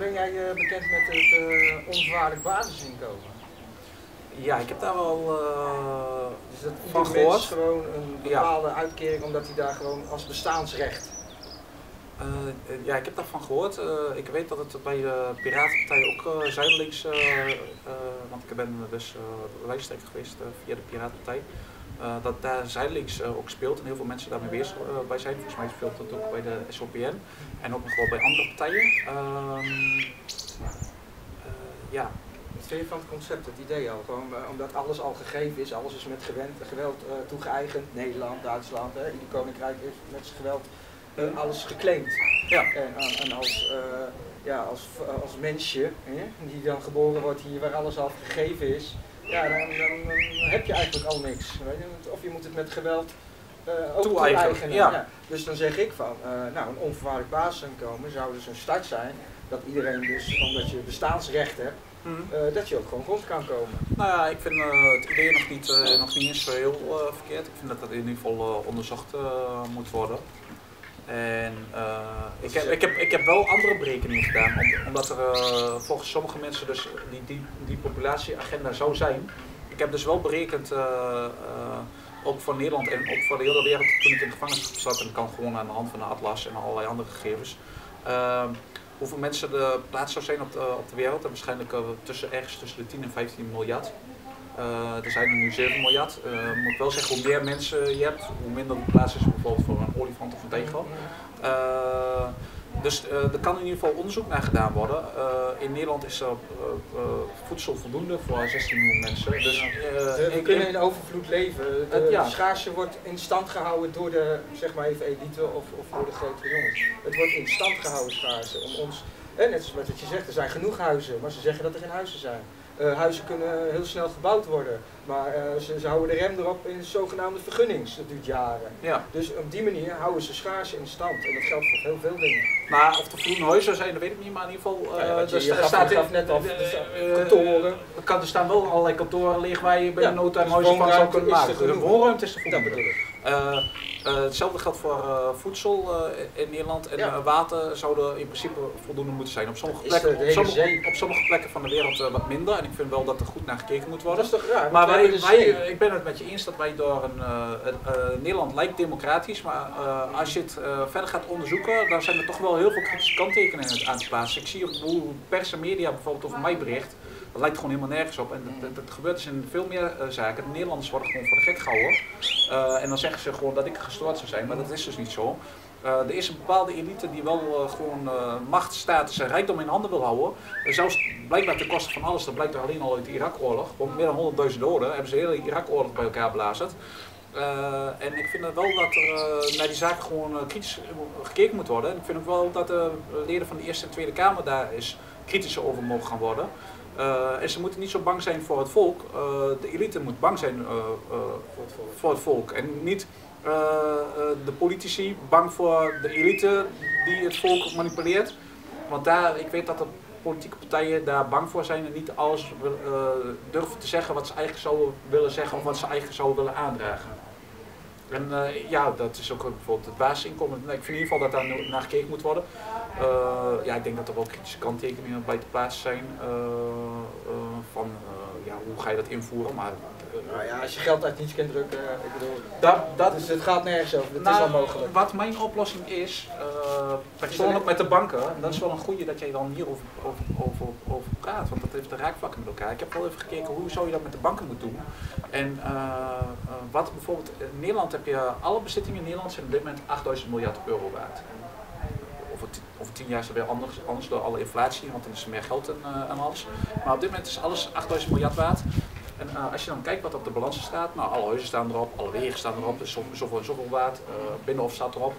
Ben jij eh, bekend met het eh, onvoorwaardelijk basisinkomen? Ja, ik heb daar wel uh, dus dat van gehoord. mens gewoon een bepaalde uitkering omdat hij daar gewoon als bestaansrecht. Uh, ja, ik heb daarvan gehoord. Uh, ik weet dat het bij de Piratenpartij ook uh, zijdelings, want ik ben dus lijsttrekker geweest via de Piratenpartij, dat daar zijdelings ook speelt en heel veel mensen daarmee bezig bij zijn. Volgens mij speelt dat ook bij de SOPN en ook nog wel bij andere partijen. Ehm, ja, wat vind je van het concept, het idee al? Gewoon, omdat alles al gegeven is, alles is met gewend, geweld toegeëigend. Nederland, Duitsland, hè, ieder koninkrijk heeft met zijn geweld alles geclaimd. Ja. En, en als, ja, als, als mensje, hè, die dan geboren wordt hier waar alles al gegeven is, ja, dan, dan, dan heb je eigenlijk al niks. Weet je? Of je moet het met geweld ook toe-eigenen. Ja. Ja. Dus dan zeg ik van, nou een onvoorwaardelijk basisinkomen zou dus een start zijn dat iedereen dus, omdat je bestaansrecht hebt, Mm -hmm. uh, dat je ook gewoon rond kan komen. Nou ja, ik vind het idee nog niet, nog niet eens heel verkeerd. Ik vind dat dat in ieder geval onderzocht moet worden. En ik, heb, ik, heb, ik heb wel andere berekeningen gedaan, om, omdat er volgens sommige mensen dus die, die, die populatieagenda zou zijn. Ik heb dus wel berekend, ook voor Nederland en ook voor de hele wereld, toen ik in de gevangenis zat, en ik kan gewoon aan de hand van de atlas en allerlei andere gegevens hoeveel mensen er plaats zou zijn op de, op de wereld. En waarschijnlijk tussen, ergens tussen de 10 en 15 miljard. Uh, er zijn er nu 7 miljard. Uh, moet ik wel zeggen, hoe meer mensen je hebt, hoe minder de plaats is bijvoorbeeld voor een olifant of een tegel. dus er kan in ieder geval onderzoek naar gedaan worden. in Nederland is er voedsel voldoende voor 16 miljoen mensen. Dus, we kunnen in overvloed leven. De ja. schaarse wordt in stand gehouden door de, zeg maar even elite of, of door de grote jongens. Het wordt in stand gehouden schaarse om ons, en net zoals wat je zegt, er zijn genoeg huizen, maar ze zeggen dat er geen huizen zijn. Uh, huizen kunnen heel snel gebouwd worden, maar uh, ze, ze, houden de rem erop in zogenaamde vergunnings. Dat duurt jaren. Ja. Dus op die manier houden ze schaarse in stand. En dat geldt voor heel veel dingen. Maar of er voldoende huizen zijn, dat weet ik niet. Maar in ieder geval, uh, ja, er, je, je staat gaf, net af, kantoren. Er, er staan wel allerlei kantoren leeg waar je bij ja, de nood dus huizen van zou kunnen maken. De woonruimte is bedoel ik. Uh, hetzelfde geldt voor uh, voedsel uh, in Nederland en Ja. water zouden in principe voldoende moeten zijn. Op sommige plekken, op sommige, zee? op sommige plekken van de wereld wat minder en ik vind wel dat er goed naar gekeken moet Dat worden. is toch raar? Maar wij, zee. ik ben het met je eens dat wij door een. Nederland lijkt democratisch, maar als je het verder gaat onderzoeken, dan zijn er toch wel heel veel kritische kanttekeningen aan te plaatsen. Ik zie hoe pers en media bijvoorbeeld over mij bericht. Dat lijkt gewoon helemaal nergens op. En dat, dat, gebeurt dus in veel meer uh, zaken. De Nederlanders worden gewoon voor de gek gehouden. Uh, en dan zeggen ze gewoon dat ik gestoord zou zijn, maar dat is dus niet zo. Uh, er is een bepaalde elite die wel gewoon macht, status en rijkdom in handen wil houden. En zelfs blijkbaar ten koste van alles, dat blijkt er alleen al uit de Irak-oorlog. Want meer dan 100.000 doden hebben ze de hele Irak-oorlog bij elkaar blazen. Uh, en ik vind wel dat er uh, naar die zaken gewoon uh, kritisch gekeken moet worden. En ik vind ook wel dat de leden van de Eerste en Tweede Kamer daar eens kritischer over mogen gaan worden. Uh, en ze moeten niet zo bang zijn voor het volk. Uh, de elite moet bang zijn uh, voor, het voor, het volk. En niet de politici bang voor de elite die het volk manipuleert. Want daar, ik weet dat de politieke partijen daar bang voor zijn en niet alles durven te zeggen wat ze eigenlijk zouden willen zeggen of wat ze eigenlijk zouden willen aandragen. En uh, ja, dat is ook bijvoorbeeld het basisinkomen. Ik vind in ieder geval dat daar naar gekeken moet worden. Uh, ja, ik denk dat er wel kritische kanttekeningen bij te plaatsen zijn. Uh, van ja, hoe ga je dat invoeren? Maar, nou ja, als je geld uit niets kunt drukken, ik bedoel, dat, dat, dus het gaat nergens over. Het nou, is al mogelijk. Wat mijn oplossing is, persoonlijk met de banken, en dat is wel een goede dat jij dan hierover over, over, over praat, want dat heeft de raakvlakken met elkaar. Ik heb wel even gekeken hoe zou je dat met de banken moeten doen. En wat bijvoorbeeld in Nederland heb je alle bezittingen in Nederland zijn op dit moment 8000 miljard euro waard. Over, over tien jaar is het weer anders, anders door alle inflatie, want dan is er meer geld uh, aan alles. Maar op dit moment is alles 8000 miljard waard. En uh, als je dan kijkt wat op de balans staat, nou alle huizen staan erop, alle wegen staan erop, dus zoveel, zoveel en waard, uh, Binnenhof staat erop.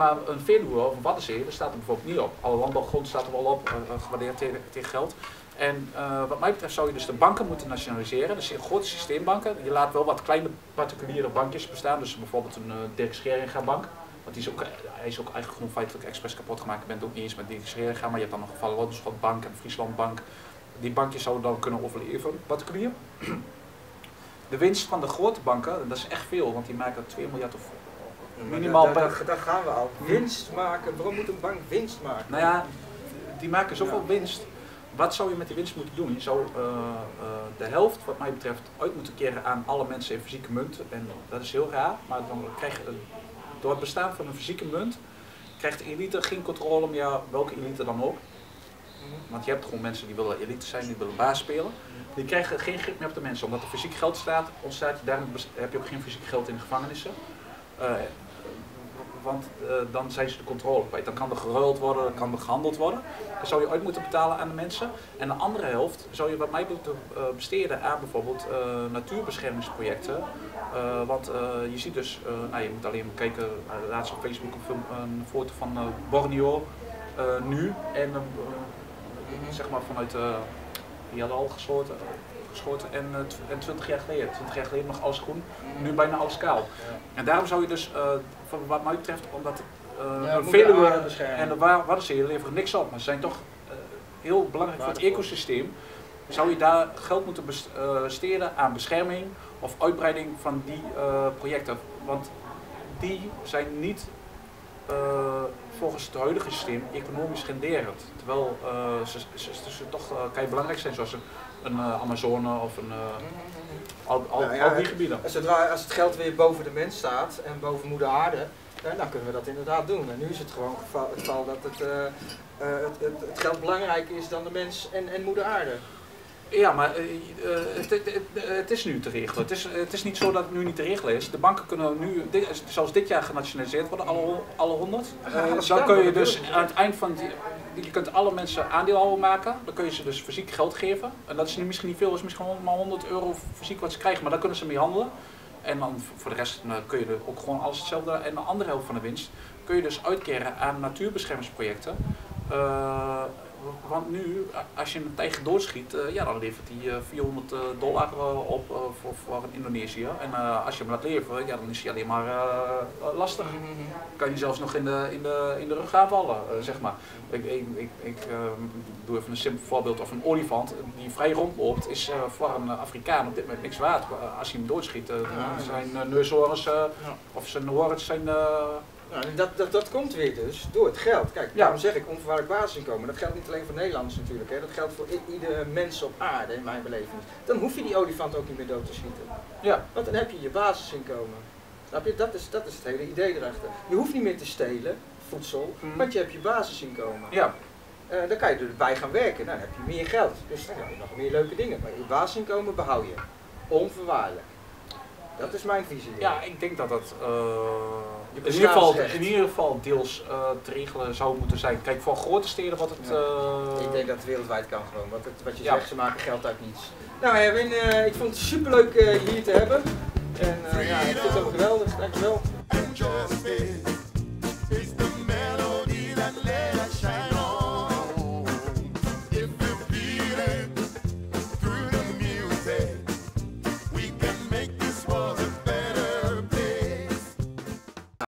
Maar een Veluwe of een daar staat er bijvoorbeeld niet op. Alle landbouwgrond staat er wel op, gewaardeerd tegen, tegen geld. En uh, wat mij betreft zou je dus de banken moeten nationaliseren. Dus grote systeembanken. Je laat wel wat kleine particuliere bankjes bestaan. Dus bijvoorbeeld een uh, Dirk Scheringa bank. Want die is ook, hij is ook eigenlijk gewoon feitelijk expres kapot gemaakt. Ik ben het ook niet eens met Dirk Scheringa. Maar je hebt dan nog Vallenschot Bank en Friesland Bank. Die bankjes zouden dan kunnen overleven, particulier. De winst van de grote banken, dat is echt veel. Want die maken 2 miljard of minimaal daar, per... daar, daar gaan we al. Winst maken. Waarom moet een bank winst maken? Nou ja, die maken zoveel winst. Wat zou je met die winst moeten doen? Je zou de helft, wat mij betreft, uit moeten keren aan alle mensen in fysieke munt. En dat is heel raar, maar dan krijg je door het bestaan van een fysieke munt, krijgt de elite geen controle meer, welke elite dan ook. Want je hebt gewoon mensen die willen elite zijn, die willen baas spelen. Die krijgen geen grip meer op de mensen. Omdat er fysiek geld staat, ontstaat je, daarom heb je ook geen fysiek geld in de gevangenissen. Uh, want uh, dan zijn ze de controle. Dan kan er geruild worden, dan kan er gehandeld worden. Dan zou je uit moeten betalen aan de mensen. En de andere helft zou je wat mij moeten uh, besteden aan bijvoorbeeld natuurbeschermingsprojecten. want je ziet dus, nou, je moet alleen kijken, laatst op Facebook een, foto van Borneo nu. En zeg maar vanuit, die hadden al geschoten, geschoten en, uh, en 20 jaar geleden. 20 jaar geleden nog alles groen, nu bijna alles kaal. En daarom zou je dus, uh, van wat mij betreft, omdat uh, ja, Veluwe en de Waddenzee leveren niks op, maar ze zijn toch heel belangrijk voor het ecosysteem. Zou je daar geld moeten besteden aan bescherming of uitbreiding van die projecten? Want die zijn niet volgens het huidige systeem economisch renderend. Terwijl uh, ze, ze, ze, toch uh, kan je belangrijk zijn zoals een, een uh, Amazone of een, al, al, nou ja, al, die gebieden. Zodra, als het geld weer boven de mens staat en boven moeder aarde, dan kunnen we dat inderdaad doen. En nu is het gewoon het geval dat het, het, het, het, geld belangrijker is dan de mens en, en moeder aarde. Ja, maar het, het, het, is nu te regelen. Het is, het is niet zo dat het nu niet te regelen is. De banken kunnen nu, zoals dit jaar genationaliseerd worden, alle, alle 100. Dan kun je dus aan het eind van die, je kunt alle mensen aandeelhouder maken. Dan kun je ze dus fysiek geld geven. En dat is misschien niet veel, is misschien maar 100 euro fysiek wat ze krijgen, maar daar kunnen ze mee handelen. En dan voor de rest nou, kun je ook gewoon alles hetzelfde. En de andere helft van de winst kun je dus uitkeren aan natuurbeschermingsprojecten. Uh, want nu, als je een tijger doodschiet, uh, ja, dan levert hij uh, 400 dollar uh, op voor, voor Indonesië. En als je hem laat leveren, ja, dan is hij alleen maar lastig. Kan je zelfs nog in de, in de, in de rug aanvallen, zeg maar. Ik, ik, ik, ik doe even een simpel voorbeeld. Of een olifant die vrij rondloopt, is voor een Afrikaan op dit moment niks waard. Als je hem doodschiet, zijn neushoorns of zijn horens zijn nou, dat, dat, dat komt weer dus door het geld. Kijk, daarom zeg ik onvoorwaardelijk basisinkomen. Dat geldt niet alleen voor Nederlanders natuurlijk, hè. dat geldt voor iedere mens op aarde in mijn beleving. Dan hoef je die olifant ook niet meer dood te schieten. Ja. Want dan heb je je basisinkomen. Snap je? Dat is, dat is het hele idee erachter. Je hoeft niet meer te stelen, voedsel, mm. want je hebt je basisinkomen. Ja. Uh, dan kan je erbij gaan werken, nou, dan heb je meer geld. Dus dan heb je nog meer leuke dingen. Maar je basisinkomen behoud je. Onvoorwaardelijk. Dat is mijn visie. Ja, ik denk dat dat uh, in, ieder geval, in ieder geval deels uh, te regelen zou moeten zijn. Kijk, voor grote steden wat het... Uh, ik denk dat het wereldwijd kan gewoon. Wat, het, wat je zegt, ze maken geld uit niets. Nou Erwin, ik vond het superleuk hier te hebben. En ja, ik vind het ook geweldig. Dankjewel.